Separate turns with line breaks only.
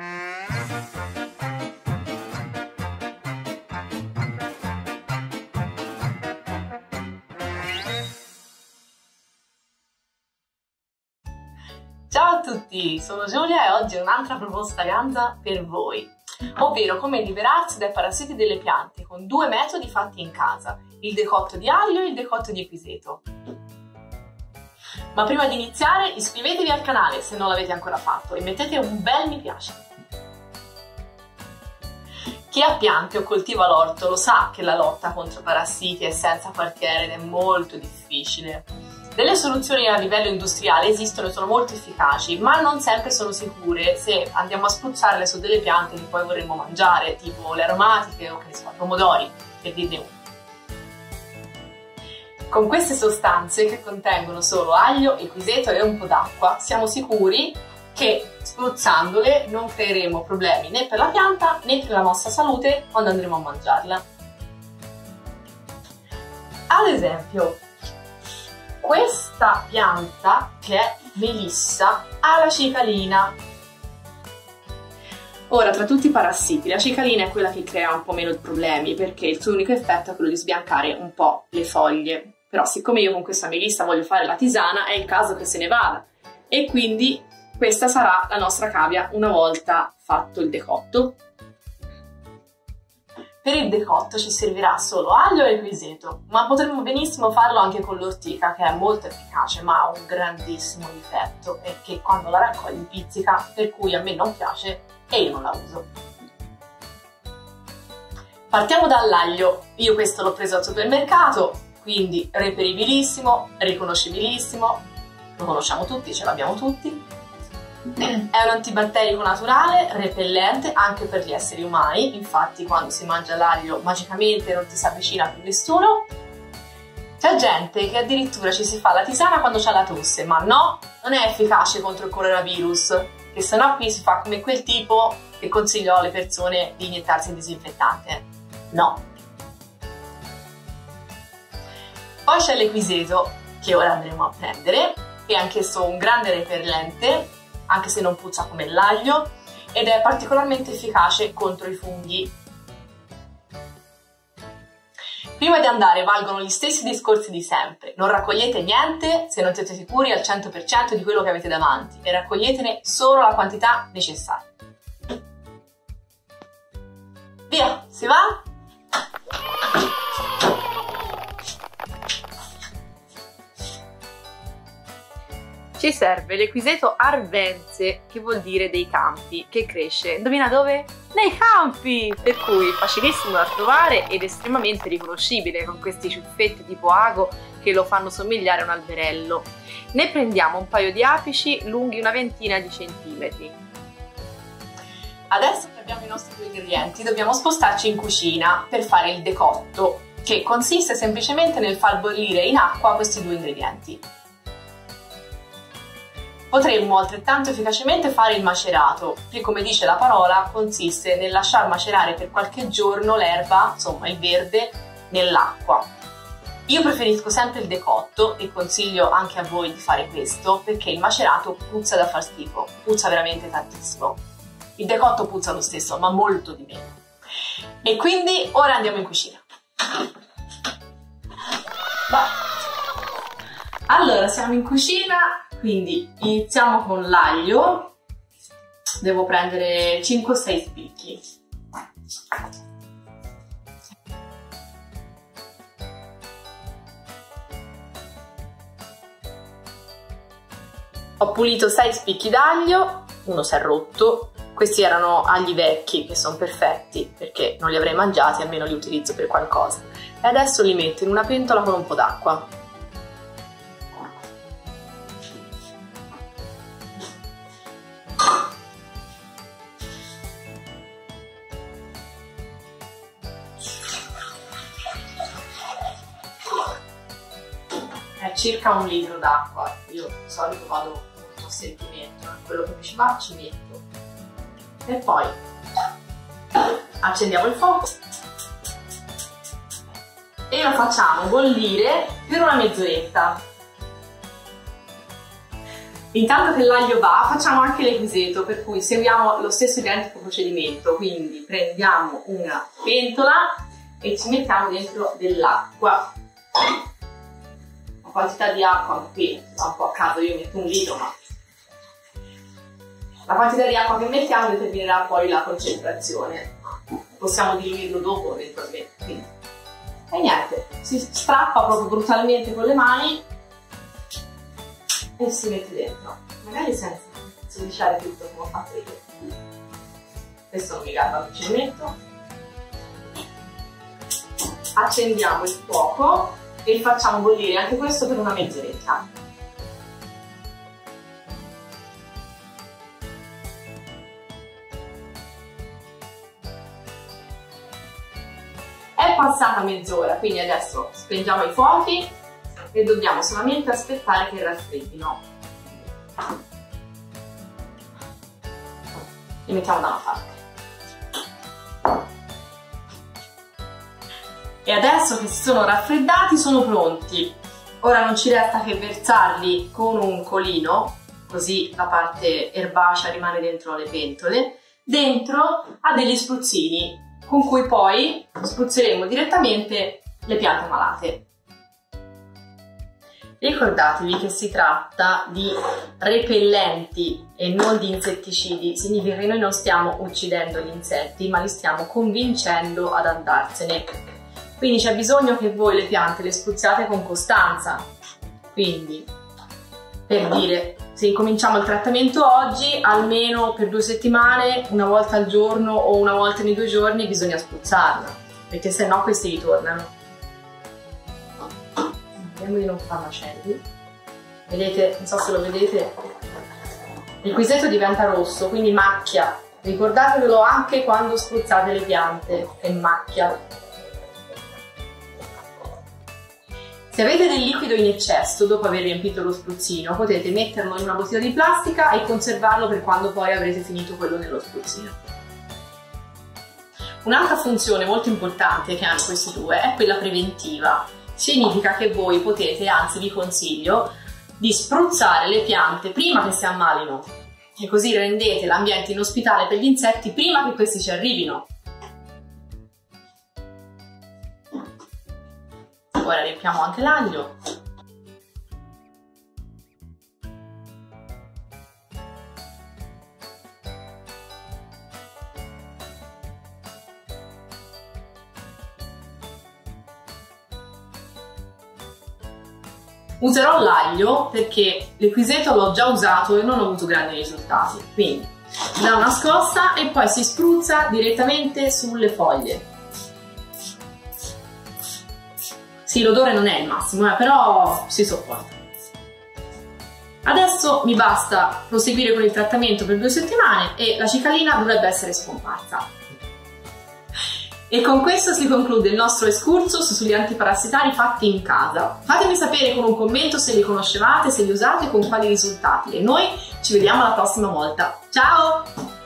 Ciao a tutti, sono Giulia e oggi ho un'altra proposta ganza per voi, ovvero come liberarsi dai parassiti delle piante con due metodi fatti in casa, il decotto di aglio e il decotto di equiseto. Ma prima di iniziare iscrivetevi al canale se non l'avete ancora fatto e mettete un bel mi piace. Chi ha piante o coltiva l'orto lo sa che la lotta contro parassiti è senza quartiere ed è molto difficile delle soluzioni a livello industriale esistono e sono molto efficaci, ma non sempre sono sicure se andiamo a spruzzarle su delle piante che poi vorremmo mangiare, tipo le aromatiche o che ne so, pomodori, per dirne uno. Con queste sostanze che contengono solo aglio, equiseto e un po' d'acqua, siamo sicuri che spruzzandole non creeremo problemi né per la pianta né per la nostra salute quando andremo a mangiarla. Ad esempio, questa pianta, che è melissa, ha la cicalina. Ora, tra tutti i parassiti, la cicalina è quella che crea un po' meno problemi perché il suo unico effetto è quello di sbiancare un po' le foglie. Però siccome io con questa melissa voglio fare la tisana, è il caso che se ne vada. E quindi questa sarà la nostra cavia una volta fatto il decotto. Per il decotto ci servirà solo aglio e equiseto, ma potremmo benissimo farlo anche con l'ortica, che è molto efficace, ma ha un grandissimo difetto, e che quando la raccogli pizzica, per cui a me non piace e io non la uso. Partiamo dall'aglio. Io questo l'ho preso al supermercato, quindi reperibilissimo, riconoscibilissimo, lo conosciamo tutti, ce l'abbiamo tutti è un antibatterico naturale, repellente anche per gli esseri umani, infatti quando si mangia l'aglio magicamente non ti si avvicina più nessuno. C'è gente che addirittura ci si fa la tisana quando c'è la tosse, ma no, non è efficace contro il coronavirus, che sennò qui si fa come quel tipo che consiglio alle persone di iniettarsi il disinfettante. No. Poi c'è l'equiseto, che ora andremo a prendere, che è anch'esso un grande repellente anche se non puzza come l'aglio, ed è particolarmente efficace contro i funghi. Prima di andare valgono gli stessi discorsi di sempre. Non raccogliete niente se non siete sicuri al 100% di quello che avete davanti e raccoglietene solo la quantità necessaria. Via, si va? Ci serve l'equiseto arvense, che vuol dire dei campi, che cresce, indovina dove? Nei campi! Per cui facilissimo da trovare ed estremamente riconoscibile con questi ciuffetti tipo ago che lo fanno somigliare a un alberello. Ne prendiamo un paio di apici lunghi una ventina di centimetri. Adesso che abbiamo i nostri due ingredienti, dobbiamo spostarci in cucina per fare il decotto, che consiste semplicemente nel far bollire in acqua questi due ingredienti. Potremmo altrettanto efficacemente fare il macerato, che come dice la parola consiste nel lasciar macerare per qualche giorno l'erba, insomma il verde, nell'acqua. Io preferisco sempre il decotto e consiglio anche a voi di fare questo perché il macerato puzza da far schifo, puzza veramente tantissimo. Il decotto puzza lo stesso, ma molto di meno. E quindi ora andiamo in cucina. Va. Allora, siamo in cucina quindi iniziamo con l'aglio, devo prendere 5-6 spicchi. Ho pulito 6 spicchi d'aglio, uno si è rotto, questi erano agli vecchi che sono perfetti perché non li avrei mangiati, almeno li utilizzo per qualcosa. E adesso li metto in una pentola con un po' d'acqua. Circa un litro d'acqua. Io di solito vado a sentimento, quello che mi ci va ci metto. E poi accendiamo il fuoco e lo facciamo bollire per una mezz'oretta. Intanto che l'aglio va, facciamo anche l'eseto, per cui seguiamo lo stesso identico procedimento. Quindi prendiamo una pentola e ci mettiamo dentro dell'acqua. La quantità di acqua qui, un po' a caso, io metto un litro, ma la quantità di acqua che mettiamo determinerà poi la concentrazione. Possiamo diluirlo dopo eventualmente. E niente, si strappa proprio brutalmente con le mani e si mette dentro. Magari senza sudiciare tutto come ho fatto io. Questo non mi garba, ci metto. Accendiamo il fuoco e facciamo bollire anche questo per una mezz'oretta. È passata mezz'ora, quindi adesso spengiamo i fuochi e dobbiamo solamente aspettare che raffreddino. Li mettiamo da una parte. E adesso che si sono raffreddati sono pronti. Ora non ci resta che versarli con un colino, così la parte erbacea rimane dentro le pentole, dentro a degli spruzzini con cui poi spruzzeremo direttamente le piante malate. Ricordatevi che si tratta di repellenti e non di insetticidi, significa che noi non stiamo uccidendo gli insetti, ma li stiamo convincendo ad andarsene. Quindi c'è bisogno che voi le piante le spruzziate con costanza. Quindi, per dire, se incominciamo il trattamento oggi, almeno per due settimane, una volta al giorno o una volta ogni due giorni bisogna spruzzarla, perché se no questi ritornano. Vediamo di non far macelli. Vedete, non so se lo vedete, il quiseto diventa rosso, quindi macchia. Ricordatevelo anche quando spruzzate le piante, è macchia. Se avete del liquido in eccesso dopo aver riempito lo spruzzino, potete metterlo in una bottiglia di plastica e conservarlo per quando poi avrete finito quello nello spruzzino. Un'altra funzione molto importante che hanno questi due è quella preventiva. Significa che voi potete, anzi vi consiglio, di spruzzare le piante prima che si ammalino e così rendete l'ambiente inospitale per gli insetti prima che questi ci arrivino. Ora riempiamo anche l'aglio. Userò l'aglio perché l'equiseto l'ho già usato e non ho avuto grandi risultati, quindi da una scossa e poi si spruzza direttamente sulle foglie. Sì, l'odore non è il massimo, eh, però si sopporta. Adesso mi basta proseguire con il trattamento per due settimane e la cicalina dovrebbe essere scomparsa. E con questo si conclude il nostro excursus sugli antiparassitari fatti in casa. Fatemi sapere con un commento se li conoscevate, se li usate e con quali risultati. E noi ci vediamo la prossima volta. Ciao!